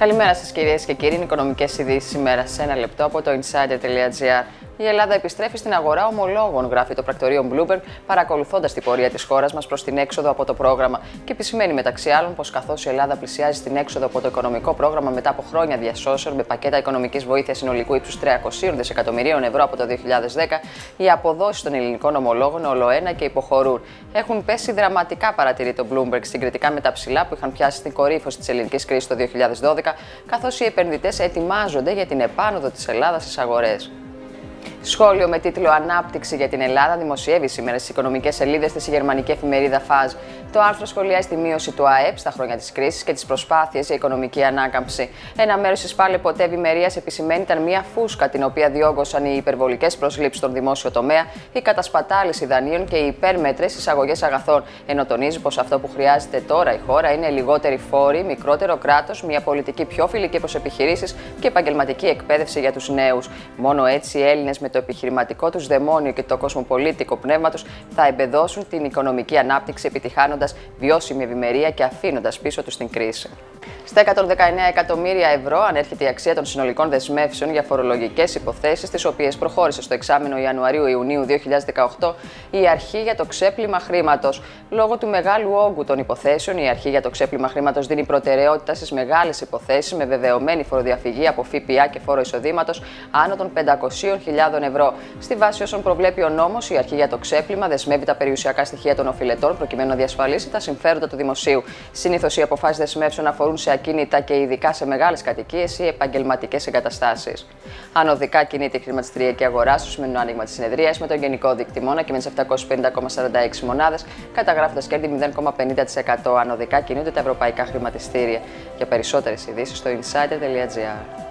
Καλημέρα σας, κυρίες και κύριοι. Είναι οικονομικές ειδήσεις σήμερα σε ένα λεπτό από το insider.gr. Η Ελλάδα επιστρέφει στην αγορά ομολόγων, γράφει το πρακτορείο Bloomberg, παρακολουθώντας την πορεία της χώρας μας προς την έξοδο από το πρόγραμμα και επισημαίνει μεταξύ άλλων πως καθώς η Ελλάδα πλησιάζει στην έξοδο από το οικονομικό πρόγραμμα μετά από χρόνια διασώσεων με πακέτα οικονομικής βοήθειας συνολικού ύψους 300 δισεκατομμυρίων ευρώ από το 2010, οι αποδόσεις των ελληνικών ομολόγων ολοένα και υποχωρούν. Έχουν πέσει δραματικά, παρατηρεί το Bloomberg, συγκριτικά με τα ψηλά που είχαν πιάσει στην κορύφωση της ελληνικής κρίσης το 2012, καθώς οι επενδυτές ετοιμάζονται για την επάνωδο της Ελλάδας στις αγορές. Σχόλιο με τίτλο Ανάπτυξη για την Ελλάδα δημοσιεύει σήμερα στις οικονομικές σελίδες της γερμανική εφημερίδα ΦΑΖ. Το άρθρο σχολιάζει τη μείωση του ΑΕΠ στα χρόνια της κρίσης και τις προσπάθειες για οικονομική ανάκαμψη. Ένα μέρος της πάλι ποτέ ευημερίας επισημαίνει ήταν μια φούσκα την οποία διώγωσαν οι υπερβολικές προσλήψεις στον δημόσιο τομέα, η κατασπατάληση δανείων και οι υπέρμετρες εισαγωγές αγαθών. Ενώ τονίζει πως αυτό που χρειάζεται τώρα η χώρα είναι λιγότεροι φόροι, μικρότερο κράτος, μια πολιτική πιο φιλική προς επιχειρήσεις και επαγγελματική εκπαίδευση για τους νέους. Μόνο έτσι οι Έλληνες με το επιχειρηματικό τους δαιμόνιο και το κοσμοπολίτικο πνεύμα τους θα εμπεδώσουν την οικονομική ανάπτυξη, επιτυχάνοντας βιώσιμη ευημερία και αφήνοντας πίσω τους την κρίση. Στα 119 εκατομμύρια ευρώ ανέρχεται η αξία των συνολικών δεσμεύσεων για φορολογικές υποθέσεις, τις οποίες προχώρησε στο εξάμεινο Ιανουαρίου-Ιουνίου 2018 η Αρχή για το Ξέπλυμα Χρήματος. Λόγω του μεγάλου όγκου των υποθέσεων, η Αρχή για το Ξέπλυμα Χρήματος δίνει προτεραιότητα στις μεγάλες υποθέσεις με βεβαιωμένη φοροδιαφυγή από ΦΠΑ και φόρο εισοδήματος άνω των 500.000 ευρώ. Στη βάση όσων προβλέπει ο νόμος, η Αρχή για το Ξέπλυμα δεσμεύει τα περιουσιακά στοιχεία των οφειλετών προκειμένου να διασφαλίσει τα συμφέροντα του δημοσίου. Συνήθως οι αποφάσεις δεσμεύσεων αφορούν σε ακίνητα και ειδικά σε μεγάλες κατοικίες ή επαγγελματικές εγκαταστάσεις. Ανωδικά κινείται η χρηματιστηριακή αγορά στο σημερινό άνοιγμα της συνεδρίας με τον γενικό δίκτυο και με 750,46 μονάδες, καταγράφοντας κέρδη 0,50%. Ανωδικά κινούνται τα ευρωπαϊκά χρηματιστήρια. Για περισσότερες ειδήσεις στο insider.gr.